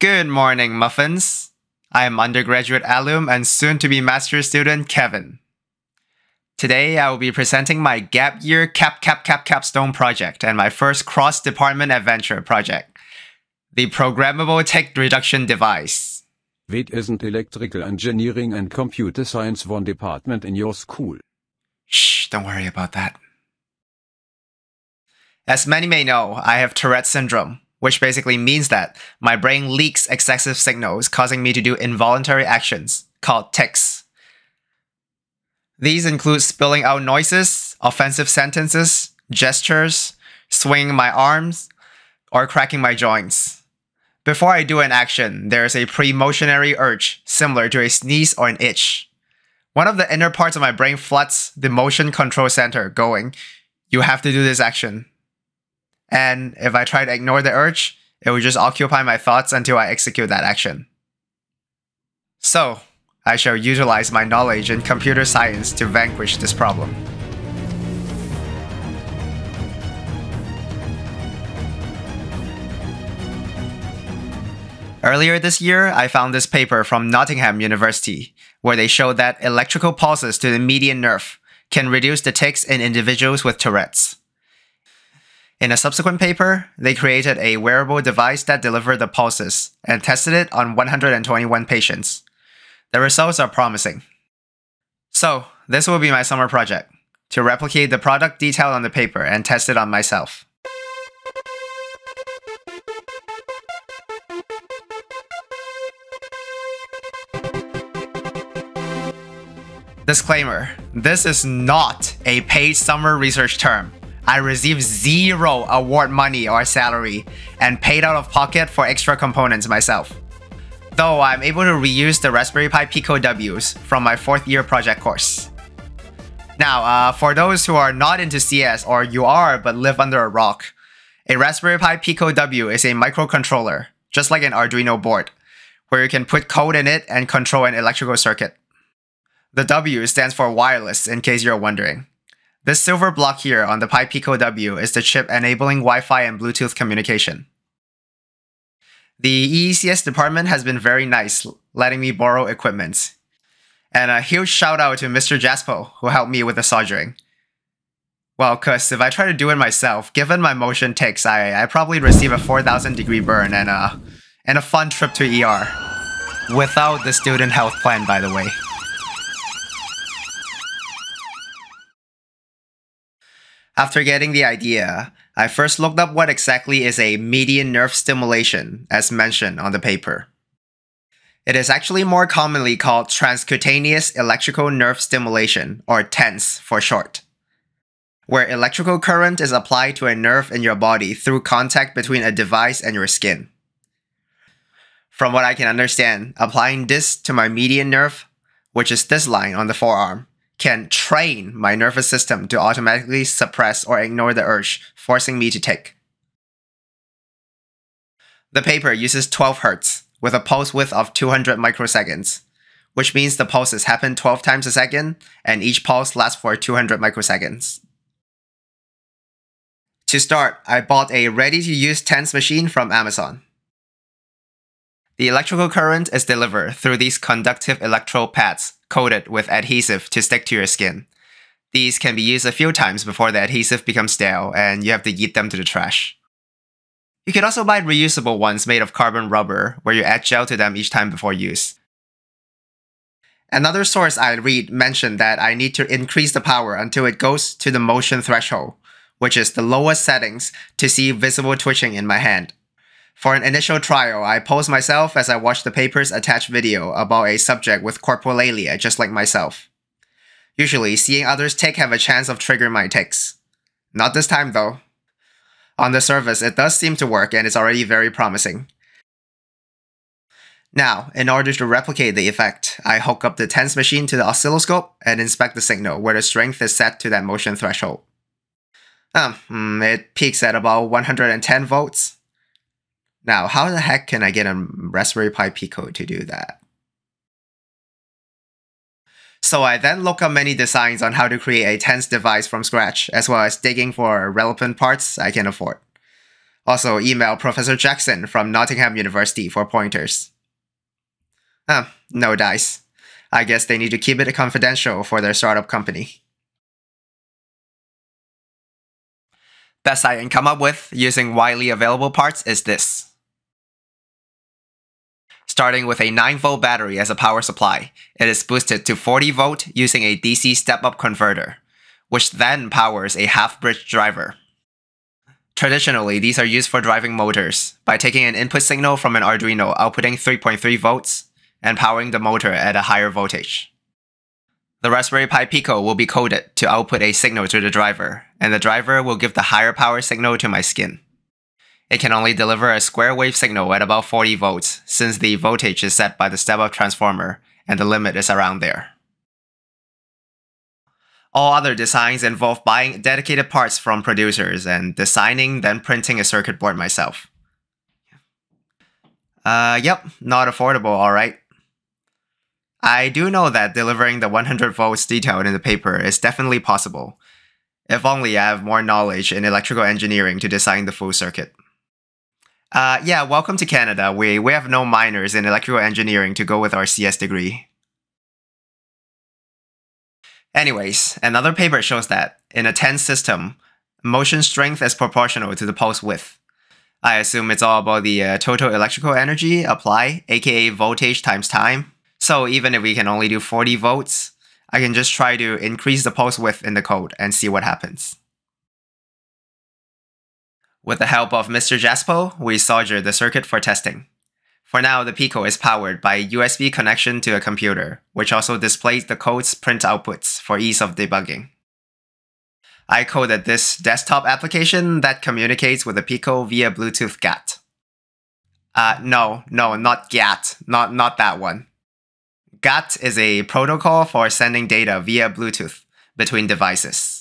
Good morning, muffins. I am undergraduate alum and soon to be master student Kevin. Today, I will be presenting my gap year cap cap cap capstone project and my first cross department adventure project the programmable tic reduction device. Wait isn't electrical engineering and computer science one department in your school? Shh, don't worry about that. As many may know, I have Tourette syndrome, which basically means that my brain leaks excessive signals causing me to do involuntary actions, called tics. These include spilling out noises, offensive sentences, gestures, swinging my arms, or cracking my joints. Before I do an action, there is a premonitory urge similar to a sneeze or an itch. One of the inner parts of my brain floods the motion control center going, you have to do this action. And if I try to ignore the urge, it will just occupy my thoughts until I execute that action. So, I shall utilize my knowledge in computer science to vanquish this problem. Earlier this year, I found this paper from Nottingham University, where they showed that electrical pulses to the median nerve can reduce the tics in individuals with Tourette's. In a subsequent paper, they created a wearable device that delivered the pulses and tested it on 121 patients. The results are promising. So, this will be my summer project to replicate the product detailed on the paper and test it on myself. Disclaimer This is not a paid summer research term. I received zero award money or salary and paid out of pocket for extra components myself. Though I'm able to reuse the Raspberry Pi Pico Ws from my fourth year project course. Now, uh, for those who are not into CS or you are but live under a rock, a Raspberry Pi Pico W is a microcontroller, just like an Arduino board, where you can put code in it and control an electrical circuit. The W stands for wireless in case you're wondering. This silver block here on the Pi Pico W is the chip enabling Wi-Fi and Bluetooth communication. The EECS department has been very nice, letting me borrow equipment. And a huge shout out to Mr. Jaspo, who helped me with the soldering. Well, cause if I try to do it myself, given my motion tics, I, I probably receive a 4000 degree burn and a, and a fun trip to ER. Without the student health plan, by the way. After getting the idea, I first looked up what exactly is a median nerve stimulation, as mentioned on the paper. It is actually more commonly called transcutaneous electrical nerve stimulation, or TENS for short, where electrical current is applied to a nerve in your body through contact between a device and your skin. From what I can understand, applying this to my median nerve, which is this line on the forearm, can train my nervous system to automatically suppress or ignore the urge, forcing me to tic. The paper uses 12 Hz with a pulse width of 200 microseconds, which means the pulses happen 12 times a second and each pulse lasts for 200 microseconds. To start, I bought a ready-to-use TENS machine from Amazon. The electrical current is delivered through these conductive electrode pads coated with adhesive to stick to your skin. These can be used a few times before the adhesive becomes stale and you have to eat them to the trash. You can also buy reusable ones made of carbon rubber where you add gel to them each time before use. Another source I read mentioned that I need to increase the power until it goes to the motion threshold, which is the lowest settings to see visible twitching in my hand. For an initial trial, I posed myself as I watched the paper's attached video about a subject with coprolalia just like myself. Usually, seeing others tic have a chance of triggering my tics. Not this time though. On the surface, it does seem to work and it's already very promising. Now, in order to replicate the effect, I hook up the TENS machine to the oscilloscope and inspect the signal where the strength is set to that motion threshold. Um, it peaks at about 110 volts, now, how the heck can I get a Raspberry Pi Pico to do that? So I then look up many designs on how to create a TENS device from scratch, as well as digging for relevant parts I can afford. Also, email Professor Jackson from Nottingham University for pointers. Ah, no dice. I guess they need to keep it confidential for their startup company. Best I can come up with using widely available parts is this. Starting with a 9 volt battery as a power supply, it is boosted to 40 volt using a DC step up converter, which then powers a half bridge driver. Traditionally, these are used for driving motors by taking an input signal from an Arduino outputting 3.3 volts and powering the motor at a higher voltage. The Raspberry Pi Pico will be coded to output a signal to the driver, and the driver will give the higher power signal to my skin. It can only deliver a square wave signal at about 40 volts, since the voltage is set by the step-up transformer, and the limit is around there. All other designs involve buying dedicated parts from producers and designing, then printing a circuit board myself. Uh, yep, not affordable, alright. I do know that delivering the 100 volts detailed in the paper is definitely possible. If only I have more knowledge in electrical engineering to design the full circuit. Uh, yeah, welcome to Canada. We, we have no minors in electrical engineering to go with our CS degree. Anyways, another paper shows that in a TENS system, motion strength is proportional to the pulse width. I assume it's all about the uh, total electrical energy applied, aka voltage times time. So even if we can only do 40 volts, I can just try to increase the pulse width in the code and see what happens. With the help of Mr. Jaspo, we soldered the circuit for testing. For now, the Pico is powered by USB connection to a computer, which also displays the code's print outputs for ease of debugging. I coded this desktop application that communicates with the Pico via Bluetooth GATT. Uh, no, no, not GAT, not, not that one. GATT is a protocol for sending data via Bluetooth between devices.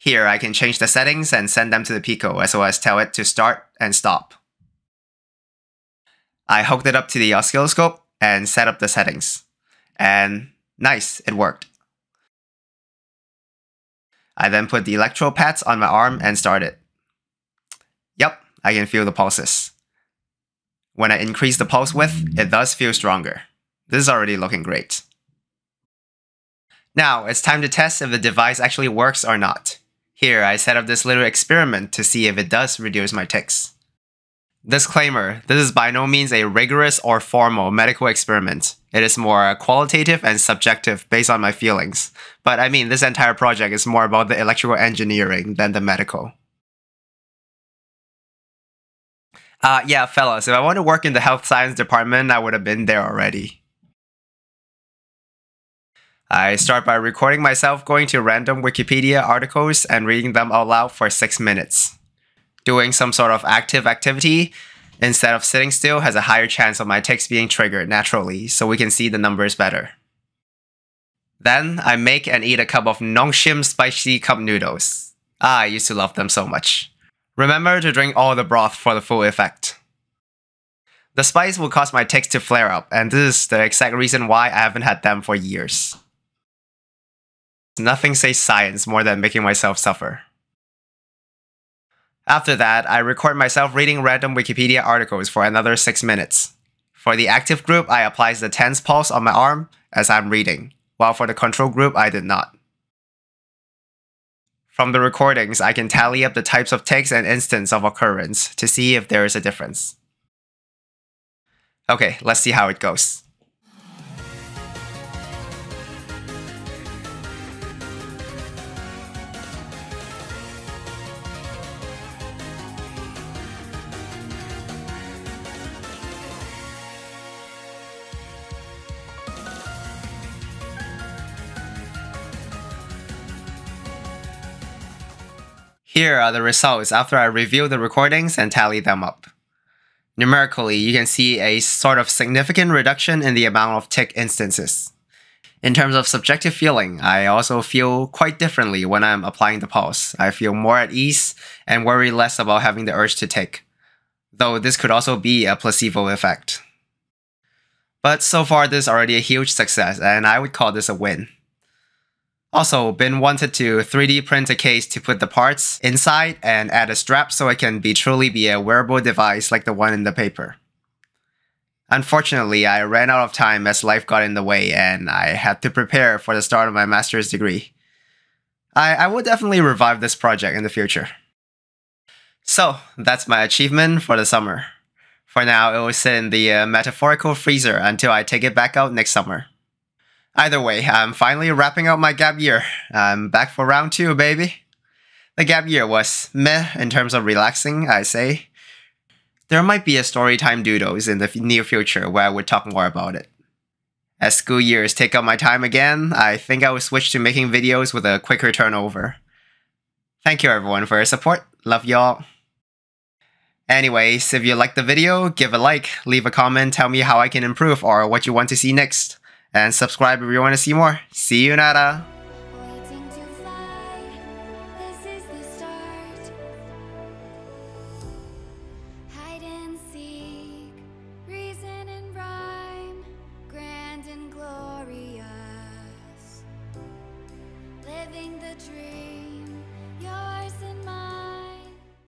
Here, I can change the settings and send them to the Pico as well as tell it to start and stop. I hooked it up to the oscilloscope and set up the settings. And nice, it worked. I then put the electrode pads on my arm and started. Yep, I can feel the pulses. When I increase the pulse width, it does feel stronger. This is already looking great. Now, it's time to test if the device actually works or not. Here, I set up this little experiment to see if it does reduce my tics. Disclaimer, this is by no means a rigorous or formal medical experiment. It is more qualitative and subjective based on my feelings. But I mean, this entire project is more about the electrical engineering than the medical. Uh, yeah, fellas, if I want to work in the health science department, I would have been there already. I start by recording myself going to random Wikipedia articles and reading them out loud for six minutes. Doing some sort of active activity instead of sitting still has a higher chance of my tics being triggered naturally, so we can see the numbers better. Then I make and eat a cup of Nongshim spicy cup noodles. I used to love them so much. Remember to drink all the broth for the full effect. The spice will cause my tics to flare up, and this is the exact reason why I haven't had them for years. Nothing says science more than making myself suffer. After that, I record myself reading random Wikipedia articles for another 6 minutes. For the active group, I apply the TENS pulse on my arm as I'm reading, while for the control group, I did not. From the recordings, I can tally up the types of tics and instance of occurrence to see if there is a difference. Okay, let's see how it goes. Here are the results after I review the recordings and tally them up. Numerically, you can see a sort of significant reduction in the amount of tic instances. In terms of subjective feeling, I also feel quite differently when I'm applying the pulse. I feel more at ease and worry less about having the urge to tic, though this could also be a placebo effect. But so far, this is already a huge success, and I would call this a win. Also, Ben wanted to 3D print a case to put the parts inside and add a strap so it can be truly be a wearable device like the one in the paper. Unfortunately, I ran out of time as life got in the way and I had to prepare for the start of my master's degree. I, I will definitely revive this project in the future. So, that's my achievement for the summer. For now, it will sit in the uh, metaphorical freezer until I take it back out next summer. Either way, I'm finally wrapping up my gap year. I'm back for round two, baby. The gap year was meh in terms of relaxing, I say. There might be a storytime doodles in the near future where I would talk more about it. As school years take up my time again, I think I will switch to making videos with a quicker turnover. Thank you everyone for your support. Love y'all. Anyways, if you liked the video, give a like, leave a comment, tell me how I can improve or what you want to see next and subscribe if you want to see more. See you, Nada!